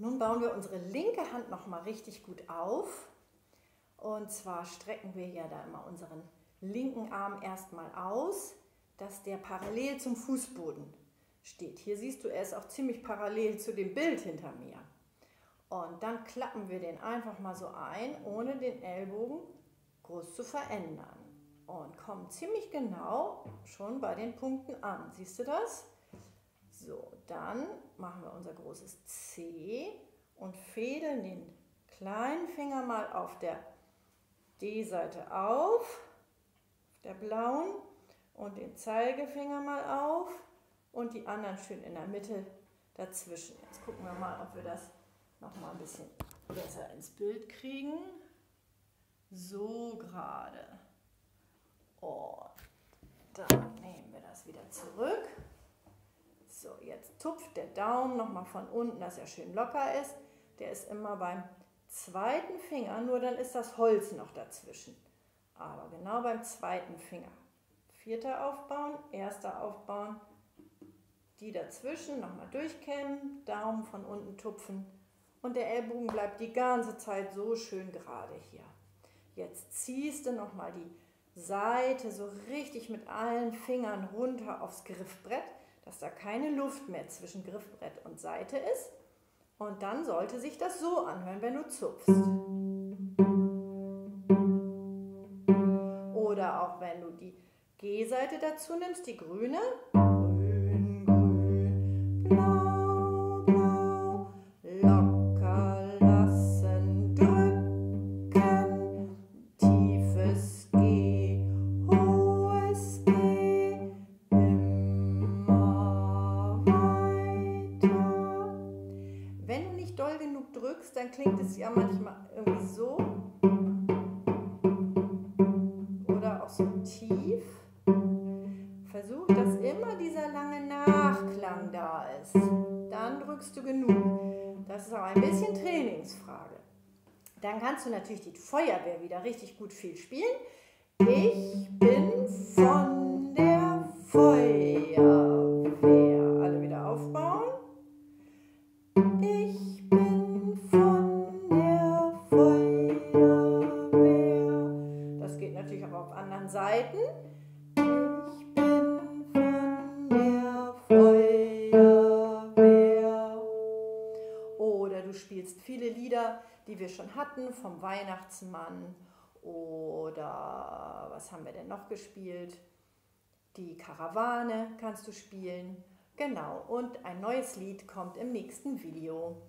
Nun bauen wir unsere linke Hand noch mal richtig gut auf. Und zwar strecken wir ja da immer unseren linken Arm erstmal aus, dass der parallel zum Fußboden steht. Hier siehst du, er ist auch ziemlich parallel zu dem Bild hinter mir. Und dann klappen wir den einfach mal so ein, ohne den Ellbogen groß zu verändern. Und kommen ziemlich genau schon bei den Punkten an. Siehst du das? So, dann machen wir unser großes C und fädeln den kleinen Finger mal auf der D-Seite auf, der blauen, und den Zeigefinger mal auf und die anderen schön in der Mitte dazwischen. Jetzt gucken wir mal, ob wir das noch mal ein bisschen besser ins Bild kriegen. So gerade. Und dann nehmen wir das wieder zurück. Tupft der Daumen nochmal von unten, dass er schön locker ist. Der ist immer beim zweiten Finger, nur dann ist das Holz noch dazwischen. Aber genau beim zweiten Finger. Vierter aufbauen, erster aufbauen, die dazwischen nochmal durchkämmen, Daumen von unten tupfen und der Ellbogen bleibt die ganze Zeit so schön gerade hier. Jetzt ziehst du nochmal die Seite so richtig mit allen Fingern runter aufs Griffbrett dass da keine Luft mehr zwischen Griffbrett und Seite ist. Und dann sollte sich das so anhören, wenn du zupfst. Oder auch wenn du die G-Seite dazu nimmst, die grüne. Dann klingt es ja manchmal irgendwie so. Oder auch so tief. Versuch, dass immer dieser lange Nachklang da ist. Dann drückst du genug. Das ist auch ein bisschen Trainingsfrage. Dann kannst du natürlich die Feuerwehr wieder richtig gut viel spielen. Ich bin von der Feuerwehr. Seiten. Ich bin von der Feuerwehr. Oder du spielst viele Lieder, die wir schon hatten, vom Weihnachtsmann. Oder was haben wir denn noch gespielt? Die Karawane kannst du spielen. Genau, und ein neues Lied kommt im nächsten Video.